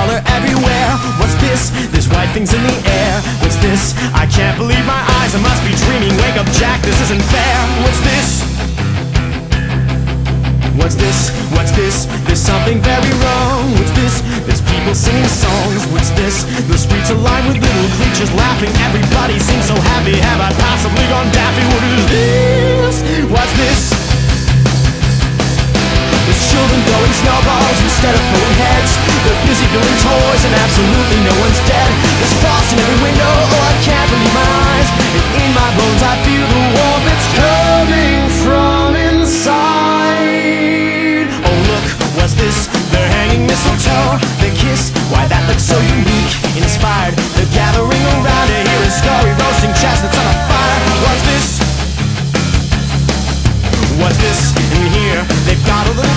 color everywhere. What's this? There's white things in the air. What's this? I can't believe my eyes. I must be dreaming. Wake up, Jack. This isn't fair. What's this? What's this? What's this? There's something very wrong. What's this? There's people singing songs. What's this? The streets are lined with little creatures laughing. Everybody seems so throwing snowballs instead of throwing heads. They're busy building toys and absolutely no one's dead. There's frost in every window. Oh, I can't believe my eyes. And in my bones I feel the warmth that's coming from inside. Oh look, what's this? They're hanging mistletoe. They kiss. Why that looks so unique, inspired. They're gathering around to hear a story, roasting chestnuts on a fire. What's this? What's this in here? They've got a little tree.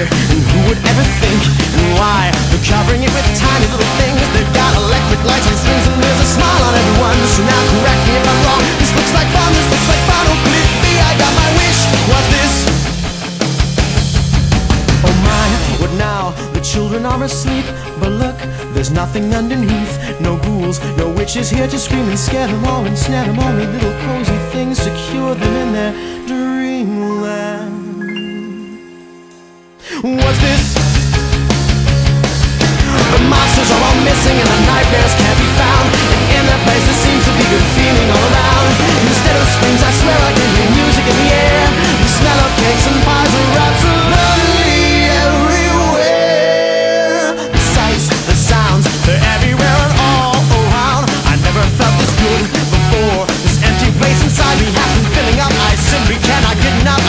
How! And who would ever think? And why? They're covering it with tiny little things. They've got electric lights on strings, and there's a smile on everyone. So now correct me if I'm wrong. This looks like fun. This looks like fun. Oh, could it be? I got my wish. What's this? Oh my, what now? The children are asleep, but look, there's nothing underneath. No ghouls, no witches here to scream and scare them all and snare them. Only little cozy things secure them in their dreamland. What's this? The monsters are all missing and the nightmares can't be found. And in their place there seems to be good feeling all around. Instead of screams I swear I can hear music in the air. The smell of cakes and pies are absolutely everywhere. The sights, the sounds, they're everywhere and all around. I never felt this good before. This empty place inside me has been filling up. I simply cannot get out